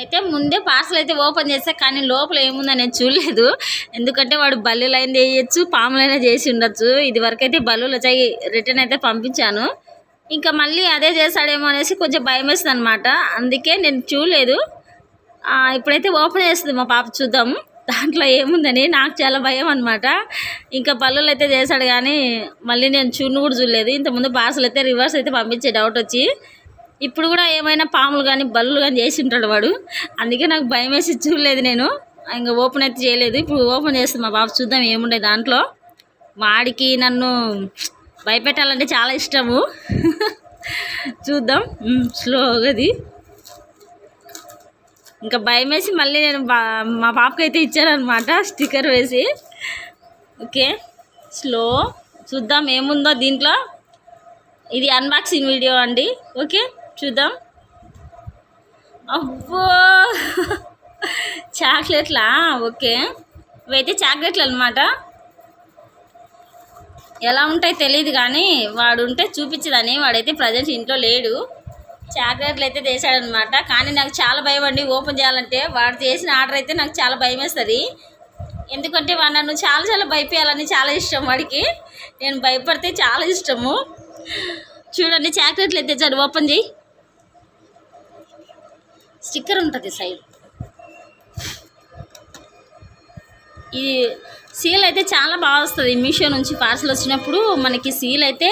అయితే ముందే పార్సల్ అయితే ఓపెన్ చేస్తా కానీ లోపల ఏముందని నేను చూడలేదు. ఎందుకంటే వాడు బల్లులైన చేయొచ్చు పాములైనా చేసి ఉండొచ్చు. ఇది వరకు అయితే బల్లులు వచ్చాయి రిటర్న్ అయితే పంపించాను. ఇంకా మళ్ళీ అదే చేస్తాడేమో అనేసి కొంచెం భయం వేస్తుంది అనమాట అందుకే నేను చూడలేదు. ఇప్పుడైతే ఓపెన్ చేస్తుంది మా పాప చూద్దాం. దాంట్లో ఏముందని నాకు చాలా భయం అనమాట ఇంకా బల్లులు అయితే చేశాడు కానీ మళ్ళీ నేను చూడను కూడా చూడలేదు. ఇంతకుముందు పార్సల్ అయితే రివర్స్ అయితే పంపించే డౌట్ వచ్చి. ఇప్పుడు కూడా ఏమైనా పాములు కానీ బల్లులు కానీ చేసి ఉంటాడు వాడు. అందుకే నాకు భయం వేసి చూడలేదు నేను. ఇంకా ఓపెన్ అయితే చేయలేదు. ఇప్పుడు ఓపెన్ చేస్తాను మా బాబు చూద్దాం ఏముండే దాంట్లో. వాడికి నన్ను భయపెట్టాలంటే చాలా ఇష్టము. చూద్దాం. స్లోగది ఇంకా భయం వేసి మళ్ళీ నేను బా- మా పాపకి అయితే ఇచ్చానమాట స్టిక్కర్ వేసి. ఓకే. స్లో చూద్దాం ఏముందో దీంట్లో. ఇది అన్బాక్సింగ్ వీడియో అండి. ఓకే. చూద్దాం. అబ్బో! చాక్లెట్లా? ఓకే. ఇవైతే చాక్లెట్లు అనమాట ఎలా ఉంటాయి తెలియదు కానీ వాడు ఉంటే చూపించదని వాడైతే ప్రజెంట్ ఇంట్లో లేడు. చాక్లెట్లు అయితే చేశాడనమాట కానీ నాకు చాలా భయం అండి ఓపెన్ చేయాలంటే. వాడు చేసిన ఆర్డర్ అయితే నాకు చాలా భయం వేస్తుంది ఎందుకంటే వాడు నన్ను చాలా చాలా భయపేయాలని చాలా ఇష్టం వాడికి. నేను భయపడితే చాలా ఇష్టము. చూడండి చాక్లెట్లు అయితే తెచ్చాడు. ఓపెన్ చేయి. స్టిక్కర్ ఉంటుంది సైడ్. ఈ సీల్ అయితే చాలా బాగా వస్తుంది. మీషో నుంచి పార్సల్ వచ్చినప్పుడు మనకి సీల్ అయితే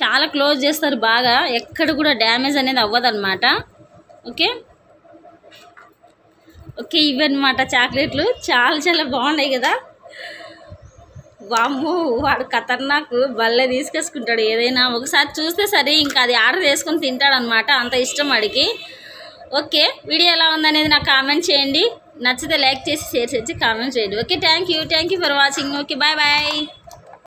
చాలా క్లోజ్ చేస్తారు బాగా. ఎక్కడ కూడా డ్యామేజ్ అనేది అవ్వదన్నమాట. ఓకే? ఓకే ఇవన్నమాట చాక్లెట్లు. చాలా చాలా బాగున్నాయి కదా. వామ్మో వాడు ఖతర్నాకు భలే తీసుకేసుకుంటాడు ఏదైనా ఒకసారి చూస్తే సరే ఇంకా అది ఆర్డర్ చేసుకొని తింటాడనమాట అంత ఇష్టం వాడికి. ఓకే వీడియో ఎలా ఉందనేది నాకు కామెంట్ చేయండి. నచ్చితే లైక్ చేసి షేర్ చేసి కామెంట్ చేయండి. Okay thank you thank you for watching. Okay bye bye.